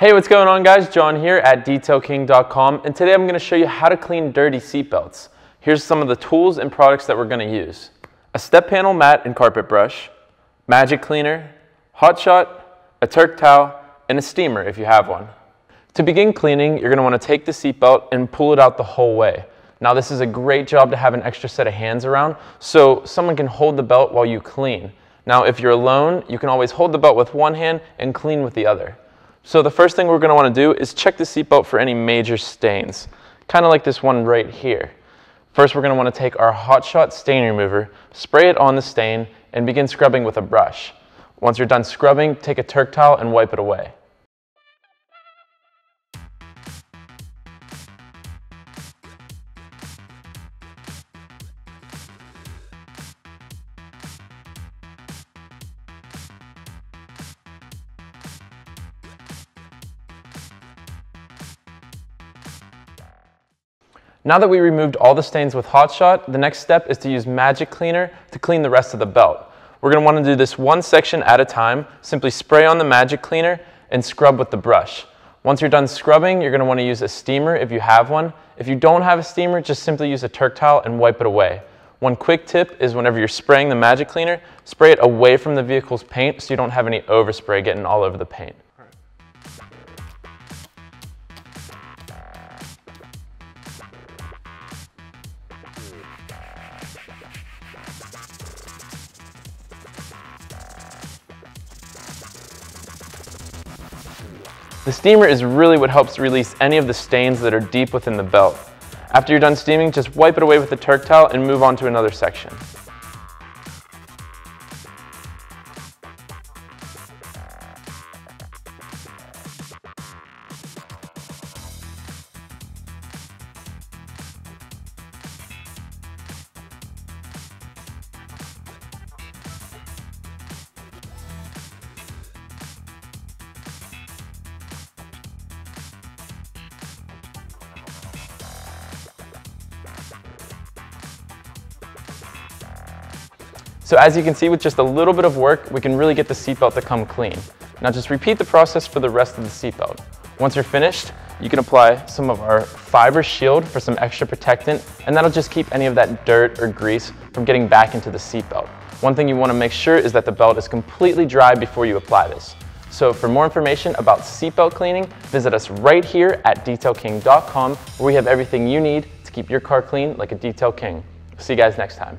Hey, what's going on guys? John here at DetailKing.com and today I'm going to show you how to clean dirty seatbelts. Here's some of the tools and products that we're going to use. A step panel mat and carpet brush, magic cleaner, hot shot, a Turk towel, and a steamer if you have one. To begin cleaning, you're going to want to take the seatbelt and pull it out the whole way. Now this is a great job to have an extra set of hands around so someone can hold the belt while you clean. Now if you're alone, you can always hold the belt with one hand and clean with the other. So the first thing we're going to want to do is check the seatbelt for any major stains, kind of like this one right here. First we're going to want to take our Hot Shot stain remover, spray it on the stain, and begin scrubbing with a brush. Once you're done scrubbing, take a Turk towel and wipe it away. Now that we removed all the stains with Hot Shot, the next step is to use Magic Cleaner to clean the rest of the belt. We're going to want to do this one section at a time. Simply spray on the Magic Cleaner and scrub with the brush. Once you're done scrubbing, you're going to want to use a steamer if you have one. If you don't have a steamer, just simply use a Turk towel and wipe it away. One quick tip is whenever you're spraying the Magic Cleaner, spray it away from the vehicle's paint so you don't have any overspray getting all over the paint. The steamer is really what helps release any of the stains that are deep within the belt. After you're done steaming, just wipe it away with a Turk towel and move on to another section. So as you can see, with just a little bit of work, we can really get the seatbelt to come clean. Now just repeat the process for the rest of the seatbelt. Once you're finished, you can apply some of our fiber shield for some extra protectant, and that'll just keep any of that dirt or grease from getting back into the seatbelt. One thing you want to make sure is that the belt is completely dry before you apply this. So for more information about seatbelt cleaning, visit us right here at DetailKing.com where we have everything you need to keep your car clean like a Detail King. See you guys next time.